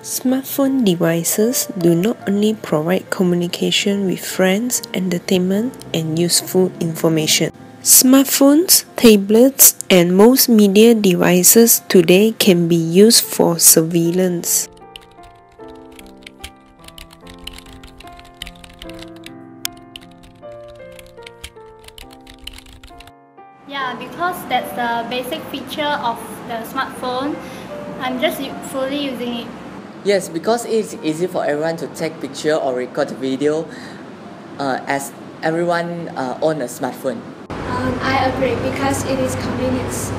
Smartphone devices do not only provide communication with friends, entertainment, and useful information. Smartphones, tablets, and most media devices today can be used for surveillance. Yeah, because that's the basic feature of the smartphone. I'm just fully using it. Yes, because it's easy for everyone to take picture or record video uh, as everyone uh, a smartphone. Um, I agree because it is convenience.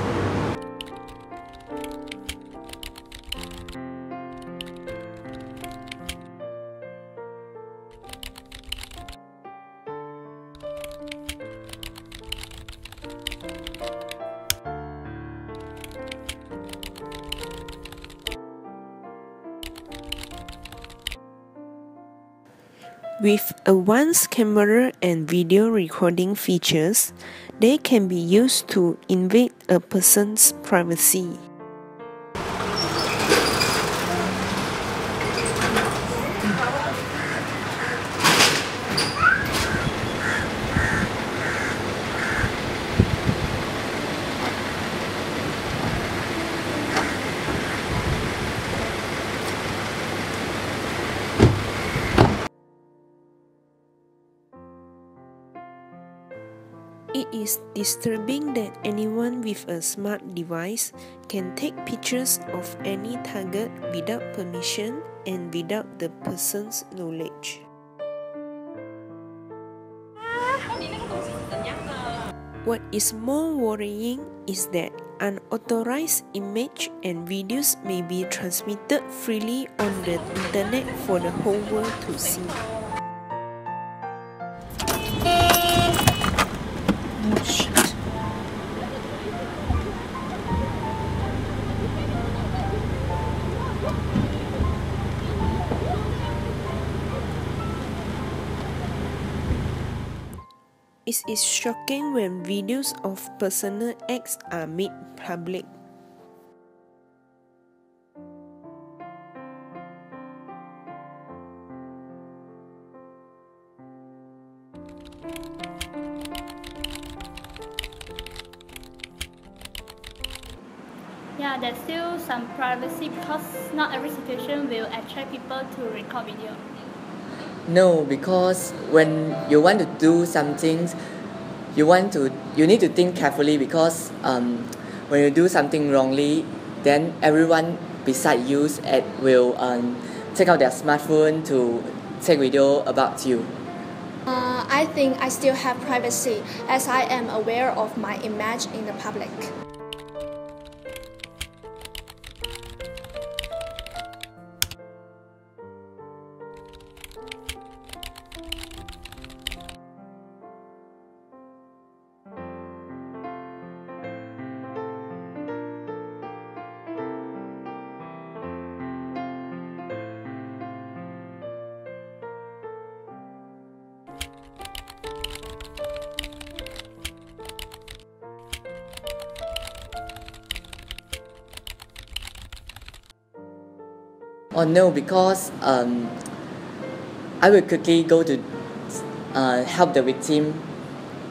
With advanced camera and video recording features, they can be used to invade a person's privacy. It is disturbing that anyone with a smart device can take pictures of any target without permission and without the person's knowledge. What is more worrying is that unauthorized image and videos may be transmitted freely on the internet for the whole world to see. It is shocking when videos of personal acts are made public. Yeah, there's still some privacy because not every situation will attract people to record video. No, because when you want to do something, you want to you need to think carefully because um, when you do something wrongly, then everyone beside you at will um, take out their smartphone to take video about you. Uh, I think I still have privacy as I am aware of my image in the public. Oh no, because um, I will quickly go to uh, help the victim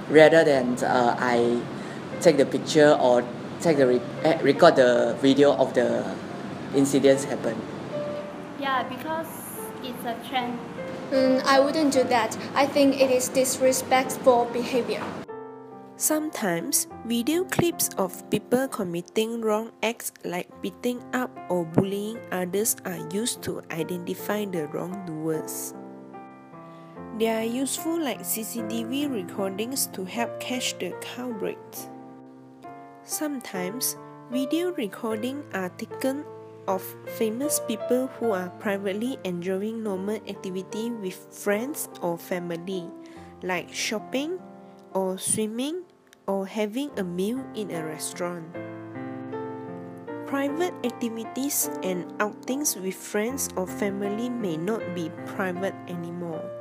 rather than uh, I take the picture or take the re- eh, record the video of the incidents happen. Yeah, because it's a trend. Mm, I wouldn't do that. I think it is disrespectful behavior. Sometimes, video clips of people committing wrong acts like beating up or bullying others are used to identify the wrongdoers. They are useful like CCTV recordings to help catch the culprits. Sometimes, video recordings are taken of famous people who are privately enjoying normal activity with friends or family, like shopping or swimming or having a meal in a restaurant. Private activities and outings with friends or family may not be private anymore.